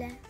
لا.